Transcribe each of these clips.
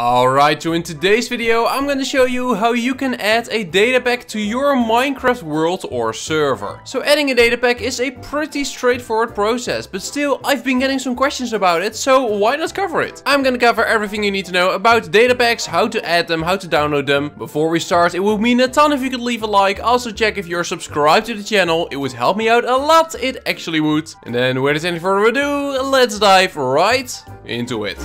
Alright, so in today's video I'm gonna show you how you can add a data pack to your Minecraft world or server. So adding a data pack is a pretty straightforward process, but still I've been getting some questions about it, so why not cover it? I'm gonna cover everything you need to know about data packs, how to add them, how to download them. Before we start, it would mean a ton if you could leave a like, also check if you're subscribed to the channel, it would help me out a lot, it actually would. And then without any further ado, let's dive right into it.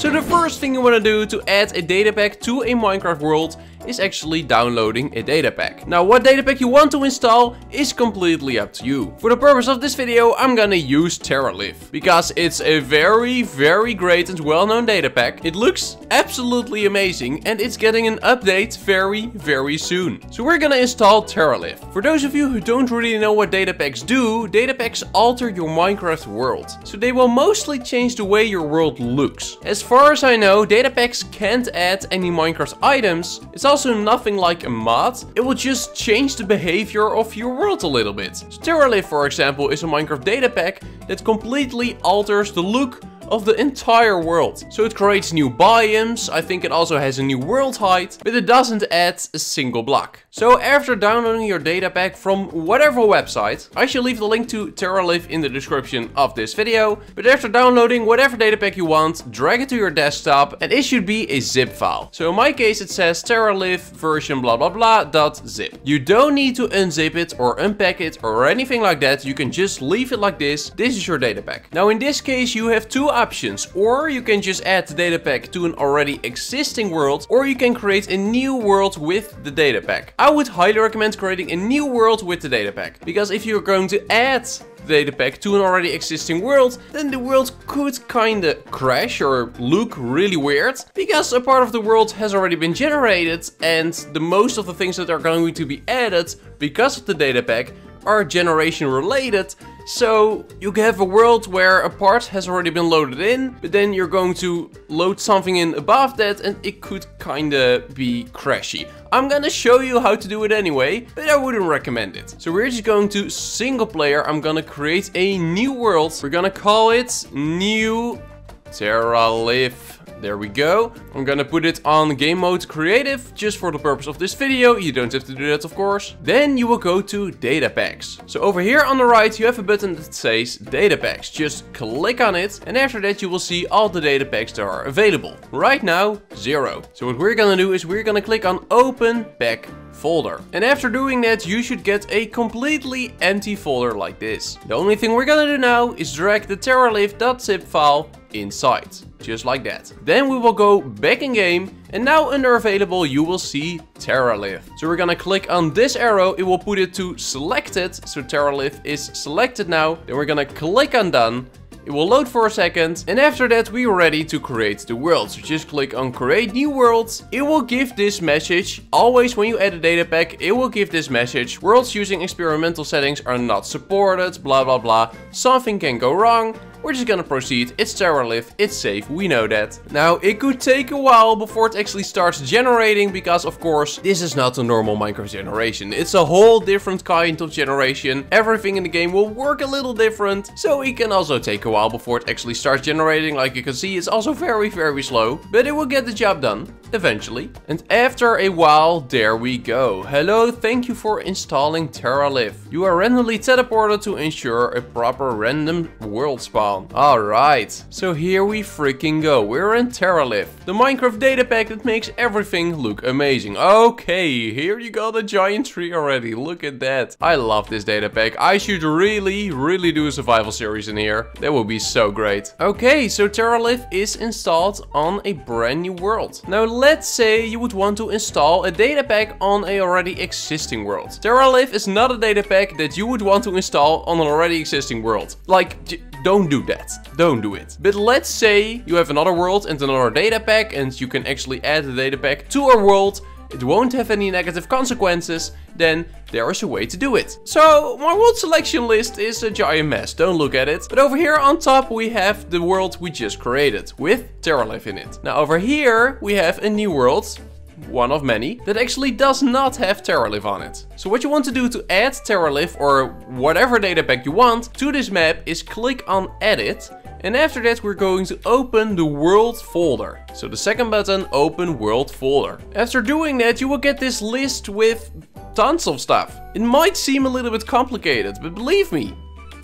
So the first thing you want to do to add a data pack to a Minecraft world is actually downloading a data pack. Now what data pack you want to install is completely up to you. For the purpose of this video I'm gonna use Terralith because it's a very very great and well-known data pack. It looks absolutely amazing and it's getting an update very very soon. So we're gonna install Terralith. For those of you who don't really know what data packs do, data packs alter your Minecraft world. So they will mostly change the way your world looks. As far as I know, data packs can't add any Minecraft items. It's also nothing like a mod, it will just change the behavior of your world a little bit. So Terralith for example is a Minecraft data pack that completely alters the look of the entire world. So it creates new biomes, I think it also has a new world height, but it doesn't add a single block. So after downloading your data pack from whatever website, I shall leave the link to Terralith in the description of this video, but after downloading whatever data pack you want, drag it to your desktop and it should be a zip file. So in my case it says Terralith version blah blah blah dot zip. You don't need to unzip it or unpack it or anything like that, you can just leave it like this. This is your data pack. Now in this case you have two options. Or you can just add the data pack to an already existing world, or you can create a new world with the data pack. I would highly recommend creating a new world with the data pack, because if you're going to add the data pack to an already existing world, then the world could kinda crash or look really weird, because a part of the world has already been generated and the most of the things that are going to be added because of the data pack are generation related so you can have a world where a part has already been loaded in, but then you're going to load something in above that and it could kinda be crashy. I'm gonna show you how to do it anyway, but I wouldn't recommend it. So we're just going to single player. I'm gonna create a new world. We're gonna call it New Terralith. There we go. I'm gonna put it on game mode creative just for the purpose of this video. You don't have to do that of course. Then you will go to data packs. So over here on the right you have a button that says data packs. Just click on it and after that you will see all the data packs that are available. Right now zero. So what we're gonna do is we're gonna click on open pack folder. And after doing that, you should get a completely empty folder like this. The only thing we're gonna do now is drag the terralith.zip file inside, just like that. Then we will go back in game and now under available you will see Terralith. So we're gonna click on this arrow, it will put it to selected, so Terralith is selected now. Then we're gonna click on done it will load for a second and after that we are ready to create the world. So just click on create new world. It will give this message. Always when you add a data pack, it will give this message. Worlds using experimental settings are not supported, blah blah blah. Something can go wrong. We're just gonna proceed. It's Terralith, it's safe, we know that. Now, it could take a while before it actually starts generating because, of course, this is not a normal Minecraft generation. It's a whole different kind of generation. Everything in the game will work a little different, so it can also take a while before it actually starts generating. Like you can see, it's also very, very slow, but it will get the job done eventually. And after a while, there we go. Hello, thank you for installing Terralith. You are randomly teleported to ensure a proper random world spawn. Alright, so here we freaking go. We're in Terralith, the Minecraft data pack that makes everything look amazing. Okay, here you got a giant tree already. Look at that. I love this data pack. I should really, really do a survival series in here. That would be so great. Okay, so Terralith is installed on a brand new world. Now let's say you would want to install a data pack on a already existing world. Terralith is not a data pack that you would want to install on an already existing world. Like, don't do that. Don't do it. But let's say you have another world and another data pack and you can actually add the data pack to a world it won't have any negative consequences, then there is a way to do it. So my world selection list is a giant mess, don't look at it. But over here on top we have the world we just created with Terralith in it. Now over here we have a new world one of many, that actually does not have Terralith on it. So what you want to do to add Terralith or whatever data pack you want to this map is click on edit and after that we're going to open the world folder. So the second button, open world folder. After doing that you will get this list with tons of stuff. It might seem a little bit complicated, but believe me,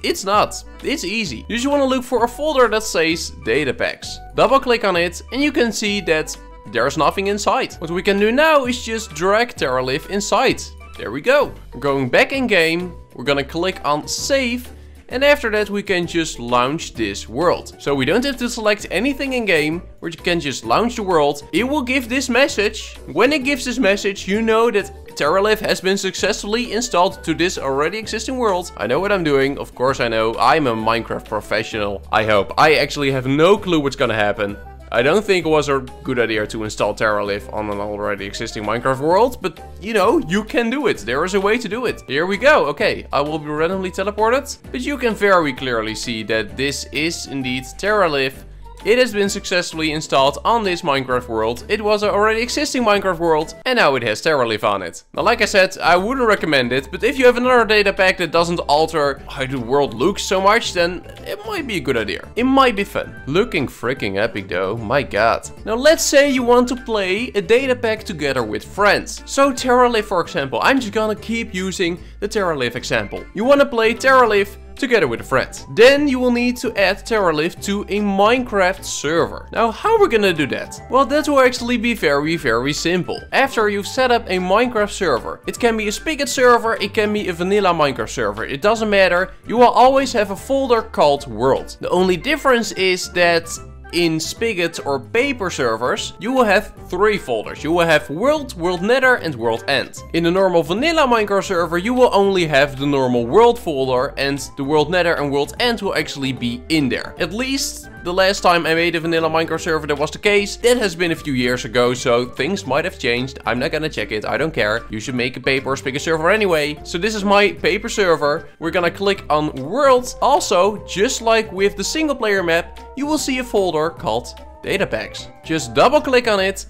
it's not. It's easy. You just want to look for a folder that says data packs. Double click on it and you can see that there's nothing inside. What we can do now is just drag Terralith inside. There we go. Going back in game. We're gonna click on save and after that we can just launch this world. So we don't have to select anything in game, we can just launch the world. It will give this message. When it gives this message, you know that Terralith has been successfully installed to this already existing world. I know what I'm doing, of course I know. I'm a Minecraft professional, I hope. I actually have no clue what's gonna happen. I don't think it was a good idea to install Terralith on an already existing Minecraft world, but you know, you can do it. There is a way to do it. Here we go. Okay, I will be randomly teleported, but you can very clearly see that this is indeed Terralith it has been successfully installed on this Minecraft world. It was an already existing Minecraft world and now it has Terralith on it. Now like I said, I wouldn't recommend it, but if you have another data pack that doesn't alter how the world looks so much, then it might be a good idea. It might be fun. Looking freaking epic though, my god. Now let's say you want to play a data pack together with friends. So Terralith for example, I'm just gonna keep using the Terralith example. You wanna play Terralith together with a friend. Then you will need to add Terralith to a Minecraft server. Now how are we're gonna do that? Well that will actually be very very simple. After you've set up a Minecraft server, it can be a Spigot server, it can be a vanilla Minecraft server, it doesn't matter. You will always have a folder called world. The only difference is that in Spigot or paper servers, you will have three folders. You will have World, World Nether and World End. In the normal vanilla Minecraft server, you will only have the normal World folder and the World Nether and World End will actually be in there. At least the last time I made a vanilla Minecraft server that was the case, that has been a few years ago, so things might have changed. I'm not gonna check it, I don't care. You should make a paper or server anyway. So this is my paper server. We're gonna click on worlds. Also, just like with the single player map, you will see a folder called data packs. Just double click on it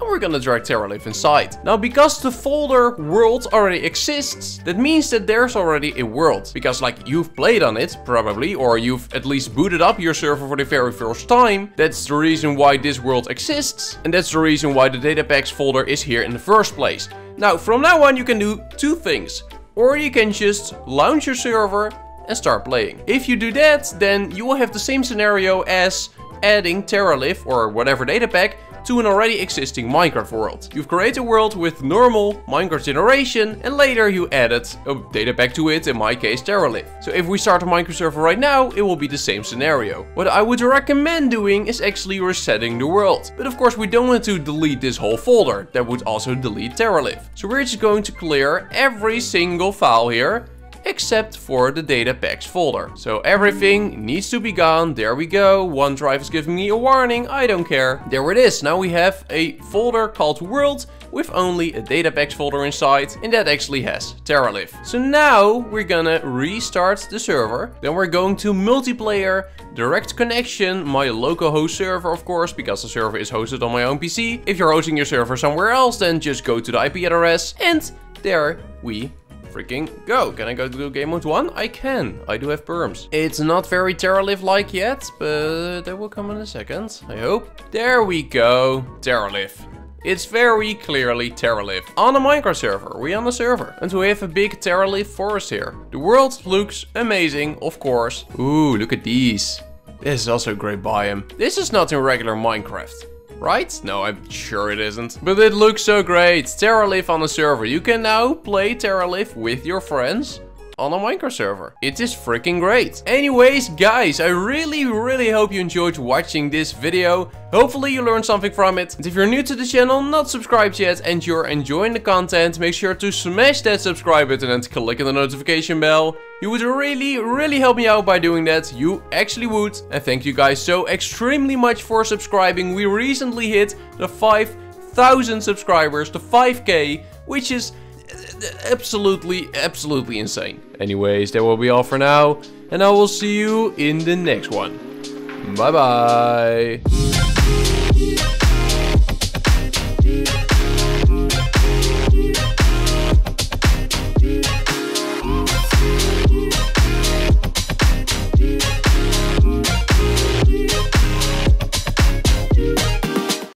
and we're gonna drag Terralith inside. Now because the folder world already exists, that means that there's already a world. Because like you've played on it, probably, or you've at least booted up your server for the very first time. That's the reason why this world exists. And that's the reason why the datapacks folder is here in the first place. Now from now on you can do two things. Or you can just launch your server and start playing. If you do that, then you will have the same scenario as adding Terralith or whatever data pack to an already existing Minecraft world. You've created a world with normal Minecraft generation and later you added a data pack to it, in my case Terralith. So if we start a Minecraft server right now, it will be the same scenario. What I would recommend doing is actually resetting the world. But of course we don't want to delete this whole folder, that would also delete Terralith. So we're just going to clear every single file here except for the data packs folder. So everything needs to be gone. There we go. OneDrive is giving me a warning. I don't care. There it is. Now we have a folder called world with only a data packs folder inside and that actually has Terralith. So now we're gonna restart the server. Then we're going to multiplayer, direct connection, my local host server of course, because the server is hosted on my own PC. If you're hosting your server somewhere else, then just go to the IP address and there we freaking go. Can I go to game mode 1? I can. I do have perms. It's not very Terralith-like yet, but that will come in a second, I hope. There we go. Terralith. It's very clearly Terralith. On a Minecraft server, we on a server. And we have a big Terralith forest here. The world looks amazing, of course. Ooh, look at these. This is also a great biome. This is not in regular Minecraft right? No, I'm sure it isn't. But it looks so great. Terralith on the server. You can now play Terralith with your friends on a Minecraft server. It is freaking great. Anyways, guys, I really, really hope you enjoyed watching this video. Hopefully you learned something from it. And if you're new to the channel, not subscribed yet, and you're enjoying the content, make sure to smash that subscribe button and click on the notification bell. You would really, really help me out by doing that. You actually would. And thank you guys so extremely much for subscribing. We recently hit the 5,000 subscribers, the 5k, which is absolutely, absolutely insane. Anyways, that will be all for now. And I will see you in the next one. Bye bye.